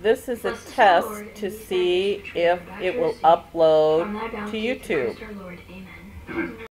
This is a test to see if it will upload to YouTube.